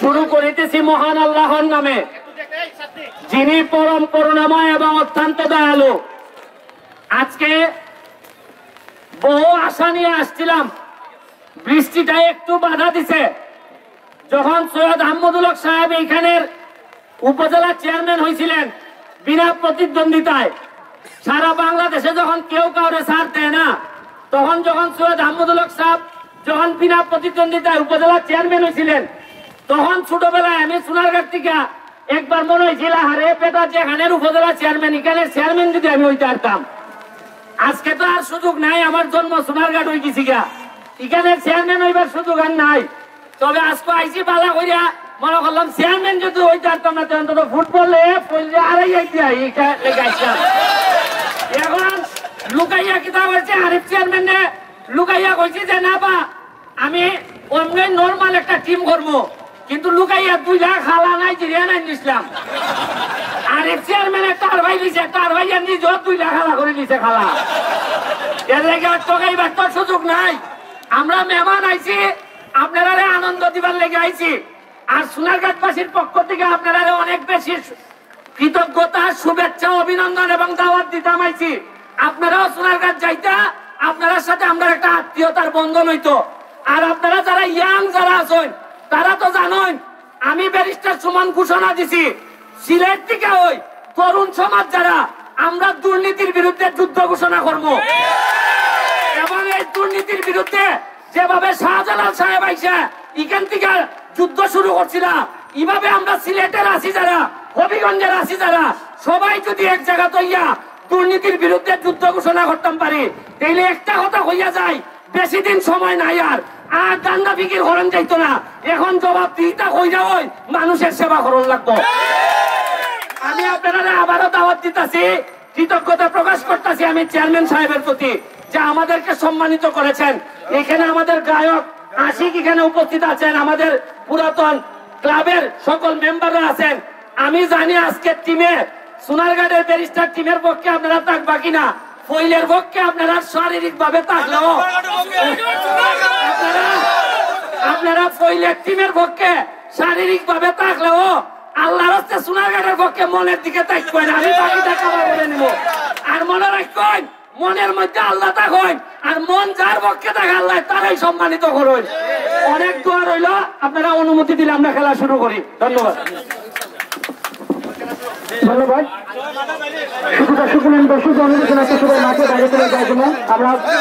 শুরু করিতেছি মহান আল্লাহর নামে। যিনি পরম করুণাময় এবং অত্যন্ত দয়ালু। আজকে বহু আশা নিয়ে আসছিলাম। বৃষ্টিটা একটু বাধা দিছে। যখন সৈয়দ আহমদুল সাহেব এইখানের উপজেলা চেয়ারম্যান হয়েছিলেন বিনা প্রতিদ্বন্দ্বিতায়। সারা বাংলাদেশে যখন কেউ কাউরে সার দেয় না, তখন যখন সৈয়দ আহমদুল সাহেব যখন বিনা প্রতিদ্বন্দ্বিতায় উপজেলা চেয়ারম্যান হয়েছিলেন, তখন ছোটবেলায় আমি সোনারঘাট থেকে একবার মনে হয়েছিল হারে পেটা যেখানের উপজেলা চেয়ারম্যান এখানে চেয়ারম্যান যদি আমি হইতে পারতাম। আজকে তো আর সুযোগ নাই, আমার জন্ম সোনারঘাট হয়ে গেছি গা। এখানে চেয়ারম্যান হইবার সুযোগ আর নাই। তবে আজকে আইসি বালা করিয়া মনে করলাম, চেয়ারম্যান যদি হইতে পারতাম না তখন তো ফুটবলে আসলাম এখন লুকাইয়া কিতা করছে আরিফ চেয়ারম্যান লুকাইয়া কইছে যে, না বা, আমি অমনি নর্মাল একটা টিম করব কিন্তু লুকাইয়া দুই লাখ খালা নাই জিরিয়া নাই নিছিলাম আরিফ চেয়ারম্যান তার ভাই দিছে তার ভাই নিজেও দুই লাখ খালা করে দিছে খালা। এর লেগে আর ঠকাইবার তো সুযোগ নাই। আমরা মেহমান আইছি আপনারা আনন্দ দিবার লেগে আইছি। আর সোনারঘাটবাসীর পক্ষ থেকে আপনারা অনেক বেশি কৃতজ্ঞতা, শুভেচ্ছা, অভিনন্দন এবং দাওয়াত দিতাম আইছি। আপনারাও সোনারঘাট যাইতা আপনার সাথে আমরা একটা আত্মীয়তার বন্ধন হইতো। আর আপনারা যারা ইয়াং যারা আছেন, তারা তো জানেন আমি ব্যারিস্টার সুমন ঘোষণা দিছি, সিলেট থেকে ওই তরুণ সমাজ যারা, আমরা দুর্নীতির বিরুদ্ধে যুদ্ধ ঘোষণা করব। এবং এই দুর্নীতির বিরুদ্ধে যেভাবে শাহজালাল সাহেব আইসা, এখান থেকে যুদ্ধ শুরু করছিলাম এইভাবে আমরা সিলেটের আছি যারা, হবিগঞ্জের আছি যারা, সবাই যদি এক জায়গা তৈয়া দুর্নীতির বিরুদ্ধে যুদ্ধ ঘোষণা করতাম পারি। তাইলে একটা কথা হইয়া যায়, বেশি দিন সময় নাই আর। আর দান্দা ফিকির করেন যাইতো না। এখন জবাব দিইতা হইয়া ওই মানুষের সেবা করন লাগবো। আমি আপনারা আবারও দাওয়াত দিতেছি, কৃতজ্ঞতা প্রকাশ করতেছি আমি চেয়ারম্যান সাহেবের প্রতি, যে আমাদেরকে সম্মানিত করেছেন। এখানে আমাদের গায়ক আশিক এখানে উপস্থিত আছেন, আমাদের পুরাতন ক্লাবের সকল মেম্বাররা আছেন। আমি জানি আজকে টিমে সোনারঘাটের ব্যারিস্টার টিমের পক্ষে আপনারা থাকবা কিনা? ফইলের পক্ষে আপনারা শারীরিক ভাবে থাকলেও আপনারা ফইলের টিমের পক্ষে শারীরিক ভাবে থাকলেও আল্লাহর হস্তে সোনারঘাটের পক্ষে মনের দিকে তাকবেন আমি বাকিটা কাবার করে নিব। আর মনে রাখবেন, মনের মধ্যে আল্লাহ থাকেন আর মন যার পক্ষে থাকে আল্লাহ তারাই সম্মানিত করুন অনেক দোয়া রইল, আপনারা অনুমতি দিলে আমরা খেলা শুরু করি। ধন্যবাদ। ধন্যবাদ। শুধু দর্শক দর্শক অনুমোদন একটা সবাই মাঠে বাইরে চলে যাওয়ার জন্য আমরা